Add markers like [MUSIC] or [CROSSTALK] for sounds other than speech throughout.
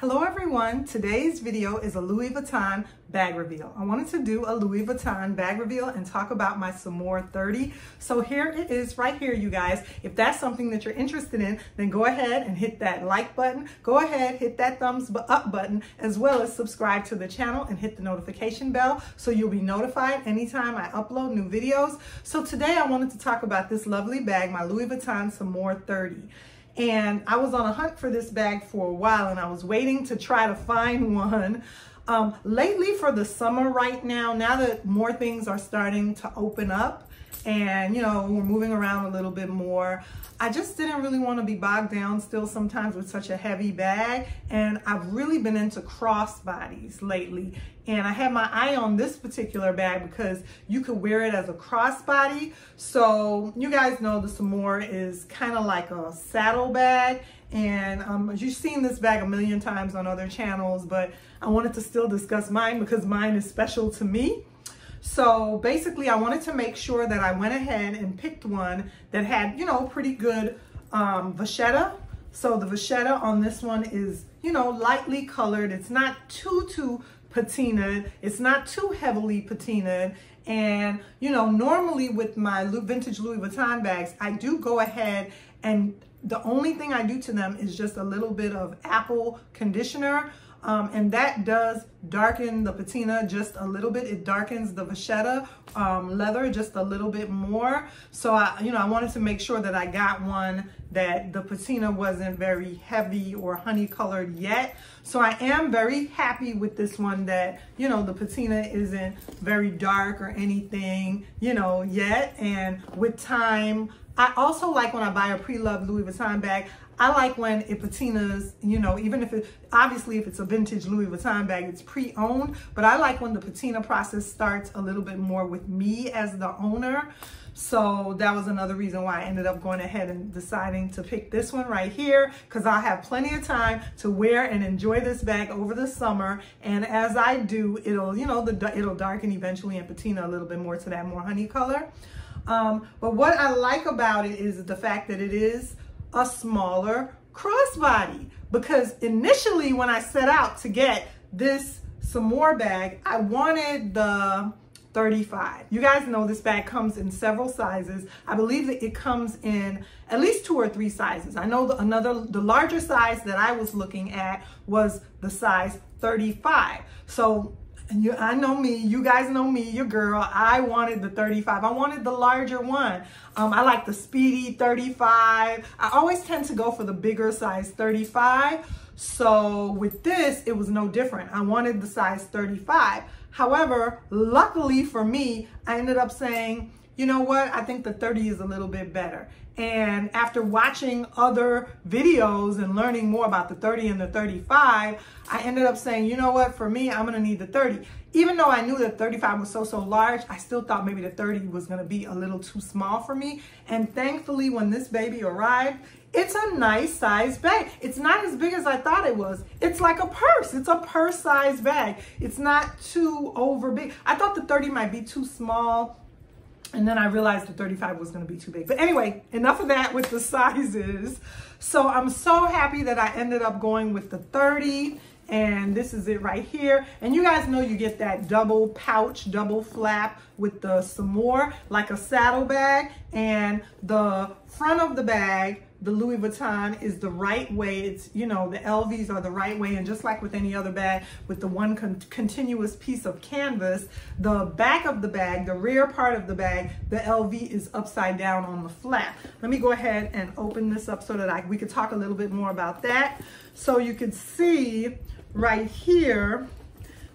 Hello everyone, today's video is a Louis Vuitton bag reveal. I wanted to do a Louis Vuitton bag reveal and talk about my Saumur 30. So here it is right here, you guys. If that's something that you're interested in, then go ahead and hit that like button. Go ahead, hit that thumbs up button, as well as subscribe to the channel and hit the notification bell so you'll be notified anytime I upload new videos. So today I wanted to talk about this lovely bag, my Louis Vuitton Saumur 30. And I was on a hunt for this bag for a while and I was waiting to try to find [LAUGHS] one. Um, lately for the summer right now, now that more things are starting to open up, and you know we're moving around a little bit more. I just didn't really want to be bogged down still sometimes with such a heavy bag. And I've really been into crossbodies lately. And I had my eye on this particular bag because you could wear it as a crossbody so you guys know the Saumur is kind of like a saddle bag. And um, you've seen this bag a million times on other channels but I wanted to still discuss mine because mine is special to me so basically I wanted to make sure that I went ahead and picked one that had, you know, pretty good um, vachetta. So the vachetta on this one is, you know, lightly colored. It's not too, too patinaed. It's not too heavily patinaed. And, you know, normally with my vintage Louis Vuitton bags, I do go ahead and the only thing I do to them is just a little bit of apple conditioner um, and that does darken the patina just a little bit. It darkens the vachetta um, leather just a little bit more. So I, you know, I wanted to make sure that I got one that the patina wasn't very heavy or honey colored yet. So I am very happy with this one that, you know, the patina isn't very dark or anything, you know, yet. And with time, I also like when I buy a pre-loved Louis Vuitton bag, I like when it patinas, you know, even if it, obviously if it's a vintage Louis Vuitton bag, it's pre-owned, but I like when the patina process starts a little bit more with me as the owner. So that was another reason why I ended up going ahead and deciding to pick this one right here because I have plenty of time to wear and enjoy this bag over the summer. And as I do, it'll, you know, the, it'll darken eventually and patina a little bit more to that more honey color. Um, but what I like about it is the fact that it is a smaller crossbody because initially when I set out to get this Saumur bag, I wanted the 35. You guys know this bag comes in several sizes. I believe that it comes in at least two or three sizes. I know the, another, the larger size that I was looking at was the size 35. So you, I know me, you guys know me, your girl. I wanted the 35. I wanted the larger one. Um, I like the speedy 35. I always tend to go for the bigger size 35. So with this, it was no different. I wanted the size 35. However, luckily for me, I ended up saying, you know what? I think the 30 is a little bit better. And after watching other videos and learning more about the 30 and the 35, I ended up saying, you know what, for me, I'm gonna need the 30. Even though I knew that 35 was so, so large, I still thought maybe the 30 was gonna be a little too small for me. And thankfully, when this baby arrived, it's a nice size bag. It's not as big as I thought it was. It's like a purse. It's a purse size bag. It's not too over big. I thought the 30 might be too small and then I realized the 35 was gonna be too big. But anyway, enough of that with the [LAUGHS] sizes. So I'm so happy that I ended up going with the 30 and this is it right here. And you guys know you get that double pouch, double flap with the Saumur, like a saddle bag. And the front of the bag the Louis Vuitton is the right way. It's, you know, the LVs are the right way. And just like with any other bag, with the one con continuous piece of canvas, the back of the bag, the rear part of the bag, the LV is upside down on the flap. Let me go ahead and open this up so that I, we could talk a little bit more about that. So you can see right here,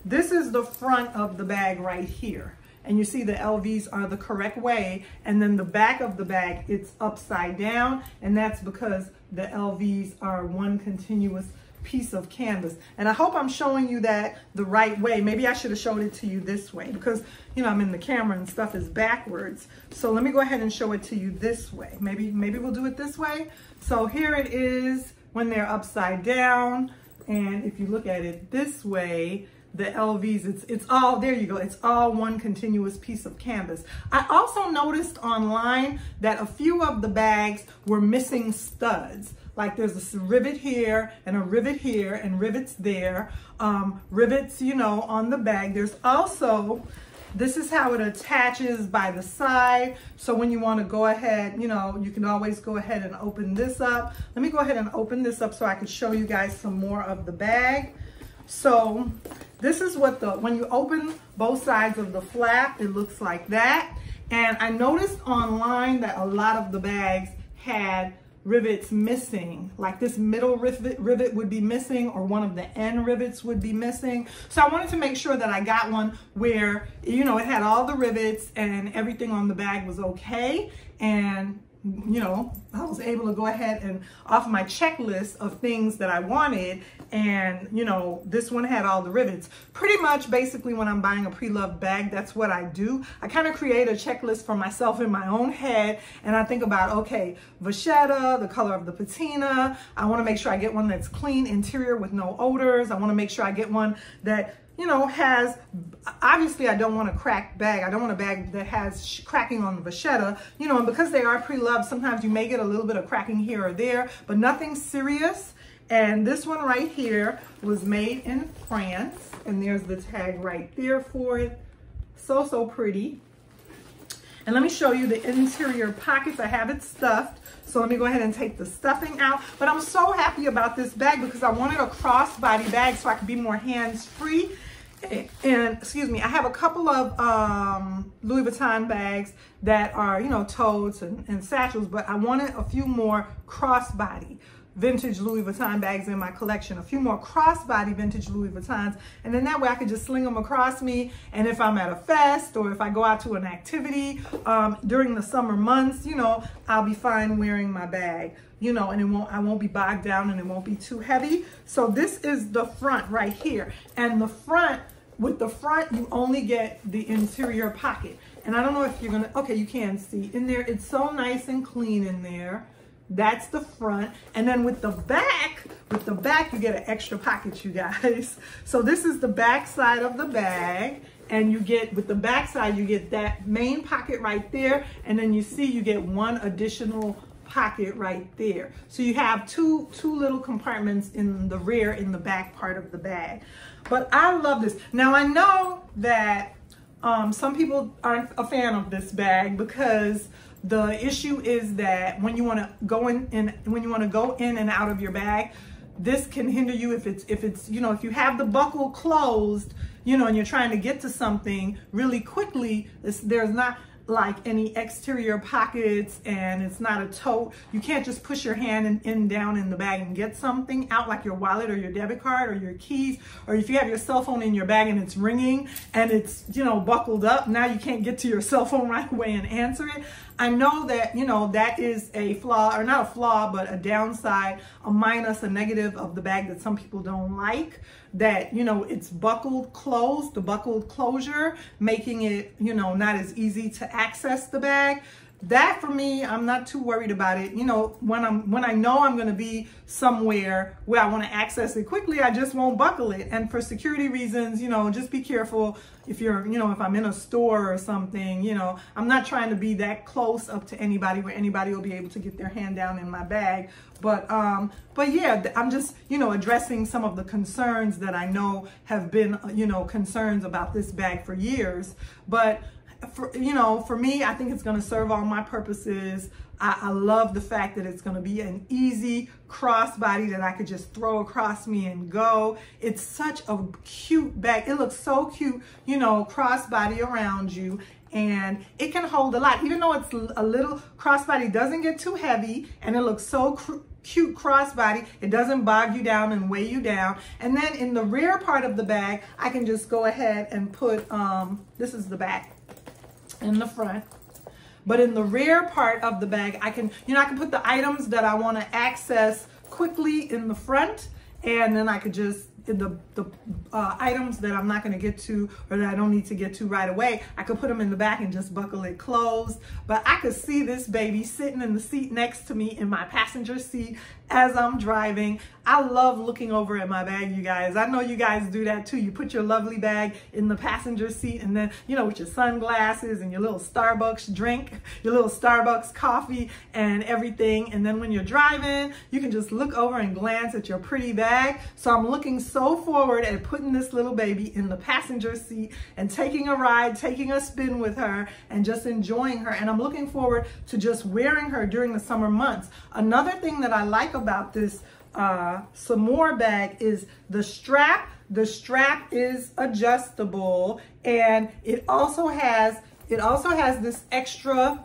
this is the front of the bag right here and you see the LVs are the correct way. And then the back of the bag, it's upside down. And that's because the LVs are one continuous piece of canvas. And I hope I'm showing you that the right way. Maybe I should have showed it to you this way because, you know, I'm in the camera and stuff is backwards. So let me go ahead and show it to you this way. Maybe, maybe we'll do it this way. So here it is when they're upside down. And if you look at it this way, the LVs, it's, it's all, there you go, it's all one continuous piece of canvas. I also noticed online that a few of the bags were missing studs. Like there's a rivet here and a rivet here and rivets there. Um, rivets, you know, on the bag. There's also this is how it attaches by the side. So when you want to go ahead, you know, you can always go ahead and open this up. Let me go ahead and open this up so I can show you guys some more of the bag. So this is what the, when you open both sides of the flap, it looks like that. And I noticed online that a lot of the bags had rivets missing, like this middle rivet, rivet would be missing or one of the end rivets would be missing. So I wanted to make sure that I got one where, you know, it had all the rivets and everything on the bag was okay. And you know, I was able to go ahead and off my checklist of things that I wanted. And, you know, this one had all the rivets. Pretty much basically when I'm buying a pre-loved bag, that's what I do. I kind of create a checklist for myself in my own head. And I think about, okay, vachetta, the color of the patina. I want to make sure I get one that's clean interior with no odors. I want to make sure I get one that you know, has, obviously I don't want a cracked bag. I don't want a bag that has cracking on the vachetta, you know, and because they are pre-loved, sometimes you may get a little bit of cracking here or there, but nothing serious. And this one right here was made in France, and there's the tag right there for it. So, so pretty. And let me show you the interior pockets. I have it stuffed. So let me go ahead and take the stuffing out. But I'm so happy about this bag because I wanted a crossbody bag so I could be more hands-free. And excuse me, I have a couple of um, Louis Vuitton bags that are, you know, totes and, and satchels, but I wanted a few more crossbody vintage Louis Vuitton bags in my collection, a few more crossbody vintage Louis Vuittons, and then that way I could just sling them across me. And if I'm at a fest or if I go out to an activity um, during the summer months, you know, I'll be fine wearing my bag, you know, and it won't, I won't be bogged down and it won't be too heavy. So this is the front right here. And the front, with the front, you only get the interior pocket. And I don't know if you're gonna, okay, you can see in there, it's so nice and clean in there. That's the front. And then with the back, with the back, you get an extra pocket, you guys. [LAUGHS] So this is the back side of the bag. And you get, with the back side, you get that main pocket right there. And then you see you get one additional pocket right there. So you have two, two little compartments in the rear, in the back part of the bag. But I love this. Now I know that um, some people aren't a fan of this bag because the issue is that when you want to go in and when you want to go in and out of your bag, this can hinder you if it's if it's you know if you have the buckle closed, you know, and you're trying to get to something really quickly. there's not like any exterior pockets and it's not a tote. You can't just push your hand in, in, down in the bag and get something out like your wallet or your debit card or your keys or if you have your cell phone in your bag and it's ringing and it's you know buckled up now you can't get to your [LAUGHS] cell phone right away and answer it. I know that you know that is a flaw or not a flaw but a downside a minus a negative of the bag that some people don't like that, you know, it's buckled closed, the buckled closure, making it, you know, not as easy to access the bag that for me i'm not too worried about it. You know when i'm when i know i'm going to be somewhere where i want to access it quickly i just won't buckle it. And for security reasons you know just be careful if you're you know if i'm in a store or something you know. I'm not trying to be that close up to anybody where anybody will be able to get their hand down in my bag. But um but yeah i'm just you know addressing some of the concerns that i know have been you know concerns about this bag for years. But for, you know, for me, I think it's going to serve all my purposes. I, I, love the fact that it's going to be an easy crossbody that I could just throw across me and go. It's such a cute bag. It looks so cute, you know, crossbody around you. And it can hold a lot, even though it's a little crossbody doesn't get too heavy and it looks so cute crossbody. It doesn't bog you down and weigh you down. And then in the rear part of the bag, I can just go ahead and put, um, this is the back in the front. But in the rear part of the bag, I can, you know, I can put the items that I want to access quickly in the front and then I could just the, the uh, items that I'm not gonna get to or that I don't need to get to right away, I could put them in the back and just buckle it closed. But I could see this baby sitting in the seat next to me in my passenger seat as I'm driving. I love looking over at my bag, you guys. I know you guys do that too. You put your lovely bag in the passenger seat and then, you know, with your sunglasses and your little Starbucks drink, your little Starbucks coffee and everything. And then when you're driving, you can just look over and glance at your pretty bag. So I'm looking forward at putting this little baby in the passenger seat and taking a ride, taking a spin with her and just enjoying her. And I'm looking forward to just wearing her during the summer months. Another thing that I like about this uh, Saumur bag is the strap. The strap is adjustable and it also has, it also has this extra,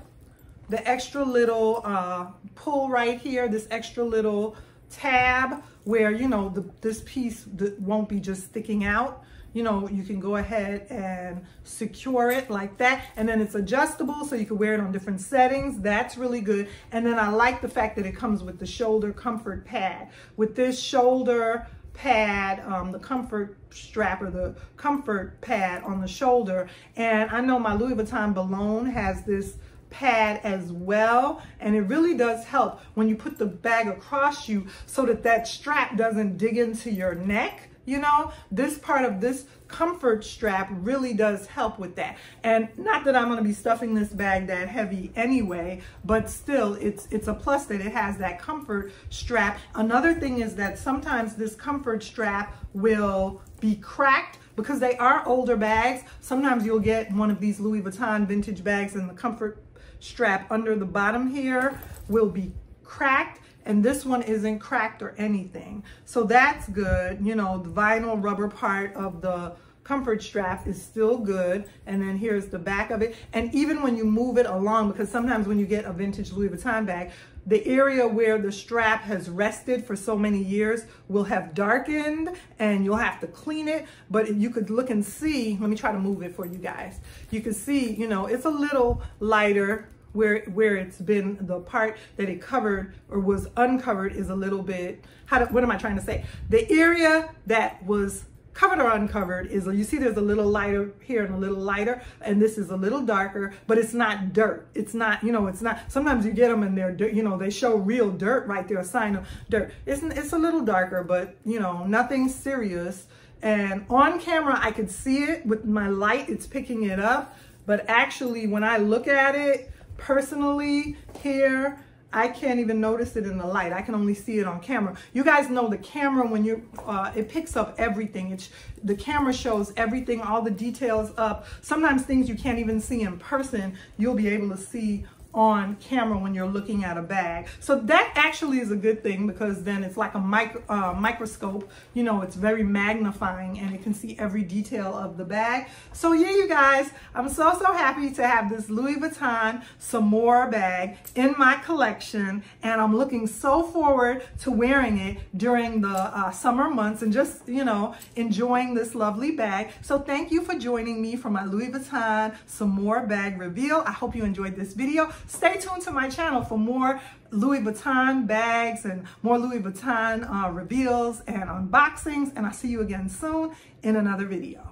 the extra little uh, pull right here, this extra little tab where, you know, the, this piece won't be just sticking out you know, you can go ahead and secure it like that. And then it's adjustable so you can wear it on different settings. That's really good. And then I like the fact that it comes with the shoulder comfort pad. With this shoulder pad, um, the comfort strap or the comfort pad on the shoulder. And I know my Louis Vuitton Boulogne has this pad as well and it really does help when you put the bag across you so that that strap doesn't dig into your neck you know, this part of this comfort strap really does help with that. And not that I'm going to be stuffing this bag that heavy anyway, but still it's it's a plus that it has that comfort strap. Another thing is that sometimes this comfort strap will be cracked because they are older bags. Sometimes you'll get one of these Louis Vuitton vintage bags and the comfort strap under the bottom here will be cracked and this one isn't cracked or anything. So that's good. You know, the vinyl rubber part of the comfort strap is still good. And then here's the back of it. And even when you move it along, because sometimes when you get a vintage Louis Vuitton bag, the area where the strap has rested for so many years will have darkened and you'll have to clean it. But you could look and see, let me try to move it for you guys. You can see, you know, it's a little lighter where where it's been the part that it covered or was uncovered is a little bit how do, what am I trying to say the area that was covered or uncovered is you see there's a little lighter here and a little lighter and this is a little darker but it's not dirt. It's not you know it's not sometimes you get them and they're you know they show real dirt right there a sign of dirt. It's, it's a little darker but you know nothing serious. And on camera I could see it with my light it's picking it up but actually when I look at it personally here, I can't even notice it in the light. I can only see it on camera. You guys know the camera when you uh, it picks up everything. It's the camera shows everything, all the details up. Sometimes things you can't even see in person, you'll be able to see on camera when you're looking at a bag. So that actually is a good thing because then it's like a micro, uh, microscope, you know, it's very magnifying and it can see every detail of the bag. So yeah, you guys, I'm so, so happy to have this Louis Vuitton Saumur bag in my collection and I'm looking so forward to wearing it during the uh, summer months and just, you know, enjoying this lovely bag. So thank you for joining me for my Louis Vuitton Saumur bag reveal. I hope you enjoyed this video. Stay tuned to my channel for more Louis Vuitton bags and more Louis Vuitton uh, reveals and unboxings. And I'll see you again soon in another video.